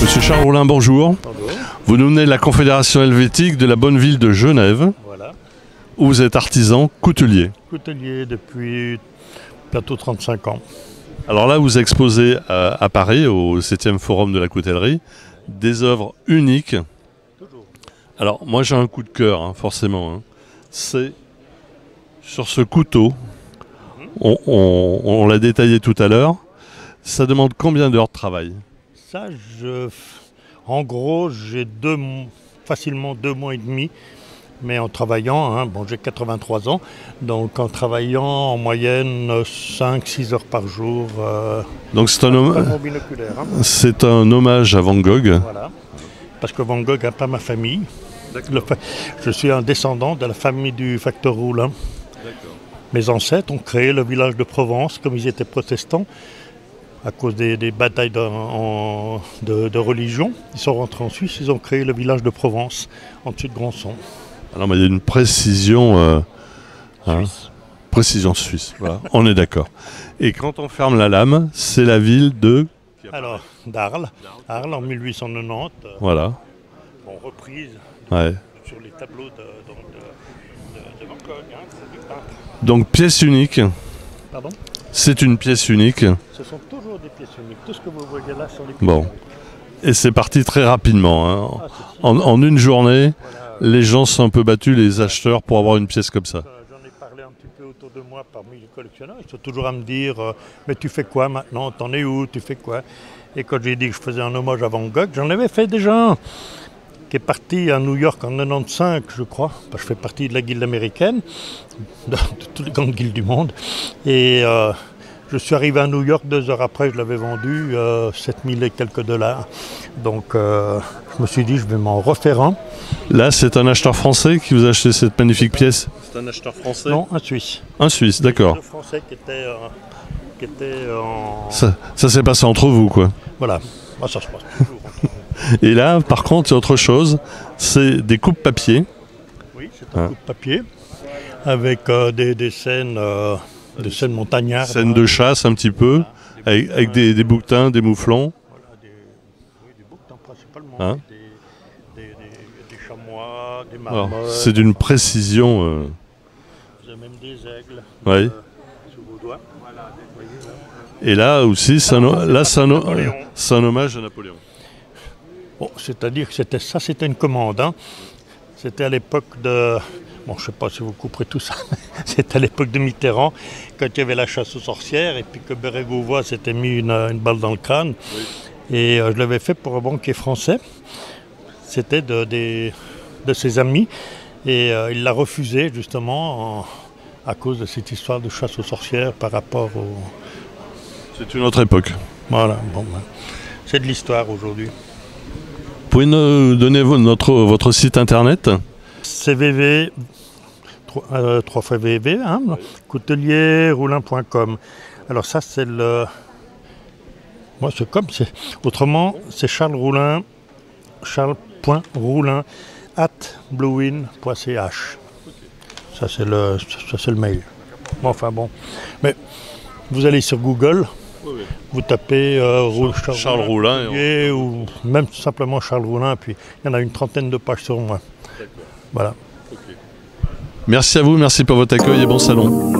Rollin, bonjour. Vous nous venez de la Confédération helvétique de la bonne ville de Genève, Voilà. où vous êtes artisan coutelier. Coutelier depuis bientôt 35 ans. Alors là, vous exposez à, à Paris, au 7e Forum de la coutellerie, des œuvres uniques. Alors, moi, j'ai un coup de cœur, hein, forcément. hein. C'est sur ce couteau. On, on- on l'a détaillé tout à l'heure. Ça demande combien d'heures de travail? Ça, je, en gros, j'ai deux, facilement deux mois et demi. Mais en travaillant, hein, bon, j'ai 83 ans, donc en travaillant en moyenne 5-6 heures par jour. Euh, Donc, c'est un, hein. c'est un hommage à Van Gogh. Voilà. Parce que Van Gogh n'a pas ma famille. Le fa- je suis un descendant de la famille du facteur Roulin. Mes ancêtres ont créé le village de Provence, comme ils étaient protestants, à cause des, des batailles de, en- de- de religion. Ils sont rentrés en Suisse, ils ont créé le village de Provence, en dessus de Grandson. Alors, mais il y a une précision, euh, hein, Suisse. précision suisse. Voilà, on est d'accord. Et quand on ferme la lame, c'est la ville de. Alors, d'Arles, Arles en 1890, euh, Voilà. bon, reprise Ouais. sur les tableaux de, donc de- de- de Van Gogh, hein, c'est du peintre. Donc pièce unique. Pardon? C'est une pièce unique. Ce sont toujours des pièces uniques. Tout ce que vous voyez là sont des pièces Bon. uniques. Et c'est parti très rapidement. hein. Ah, En, en une journée, voilà, les gens sont un peu battus, les acheteurs, pour avoir une pièce comme ça. Euh, J'en ai parlé un petit peu autour de moi parmi les collectionneurs. Ils sont toujours à me dire euh, Mais tu fais quoi maintenant? T'en es où? Tu fais quoi Et quand j'ai dit que je faisais un hommage à Van Gogh, j'en avais fait déjà un qui est parti à New York en 95, je crois. Parce que je fais partie de la guilde américaine, de, de toutes les grandes guildes du monde. Et euh, je suis arrivé à New York deux heures après, je l'avais vendu euh, 7000 et quelques dollars. Donc euh, je me suis dit, je vais m'en refaire un. Là, c'est un acheteur français qui vous a acheté cette magnifique pièce. C'est un acheteur français Non, un Suisse. Un Suisse, d'accord. Le français qui était, euh, qui était en. Ça, ça s'est passé entre vous, quoi. Voilà. Ah, ça se passe toujours. Et là, par contre, a autre chose. C'est des coupes papier. Oui, c'est un Hein. coup de papier avec euh, des, des scènes, euh, des scènes montagnardes. Scène de chasse, un petit peu. Avec, avec des, des bouquetins, des mouflons. Voilà, des, oui, des bouquetins principalement. Hein des, des, des- des chamois, des marmottes. C'est d'une précision. euh, Vous avez même des aigles. Oui. euh, sous vos doigts. Voilà. Et là aussi, c'est un, là, c'est un, c'est un hommage à Napoléon. Bon, c'est-à-dire que c'était ça, c'était une commande. hein. C'était à l'époque de. Bon, je ne sais pas si vous couperez tout ça. C'était à l'époque de Mitterrand, quand il y avait la chasse aux sorcières, et puis que Bérégovoy s'était mis une, une balle dans le crâne. Et euh, je l'avais fait pour un banquier français. C'était de, ses amis. Et euh, il l'a refusé, justement, en- à cause de cette histoire de chasse aux sorcières par rapport au. C'est une autre époque. Voilà, bon, ben, c'est de l'histoire aujourd'hui. Vous pouvez nous donner notre, votre site internet? CVV, 3 fois VV, hein, coutelierroulin.com. Alors ça c'est le... Moi c'est comme c'est... Autrement c'est Charles Roulin, charles.roulin at bluewin.ch. Ça c'est le, ça c'est le mail. Bon, enfin bon. Mais vous allez sur Google, vous tapez euh, Charles Roulin et on- Coutelier ou même simplement Charles Roulin, puis il y en a une trentaine de pages sur moi. Voilà. Merci à vous, merci pour votre accueil et bon salon.